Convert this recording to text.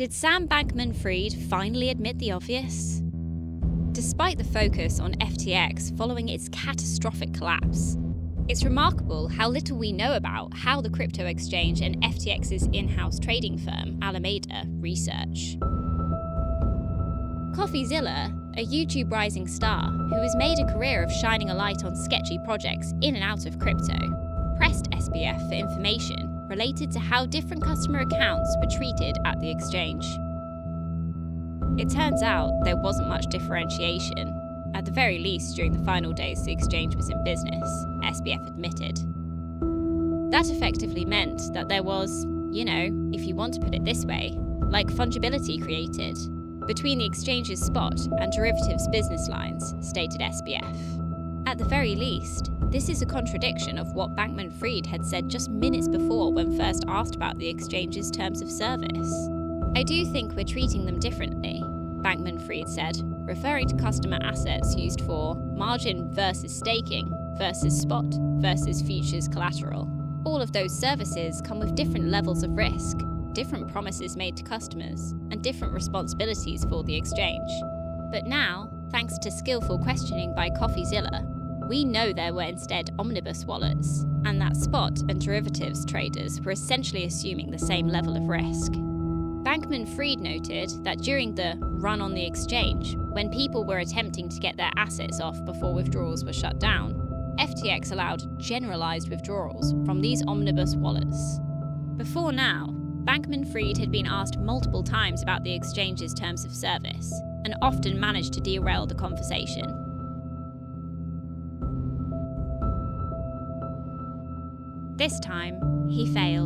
Did Sam Bankman Fried finally admit the obvious? Despite the focus on FTX following its catastrophic collapse, it's remarkable how little we know about how the crypto exchange and FTX's in house trading firm, Alameda, research. CoffeeZilla, a YouTube rising star who has made a career of shining a light on sketchy projects in and out of crypto, pressed SBF for information related to how different customer accounts were treated at the exchange. It turns out there wasn't much differentiation, at the very least during the final days the exchange was in business, SBF admitted. That effectively meant that there was, you know, if you want to put it this way, like fungibility created between the exchange's spot and derivatives business lines, stated SBF. At the very least, this is a contradiction of what Bankman Fried had said just minutes before when first asked about the exchange's terms of service. I do think we're treating them differently, Bankman Fried said, referring to customer assets used for margin versus staking versus spot versus futures collateral. All of those services come with different levels of risk, different promises made to customers, and different responsibilities for the exchange. But now, thanks to skillful questioning by CoffeeZilla, we know there were instead omnibus wallets, and that spot and derivatives traders were essentially assuming the same level of risk. Bankman Fried noted that during the run on the exchange, when people were attempting to get their assets off before withdrawals were shut down, FTX allowed generalized withdrawals from these omnibus wallets. Before now, Bankman Fried had been asked multiple times about the exchange's terms of service, and often managed to derail the conversation. This time, he failed.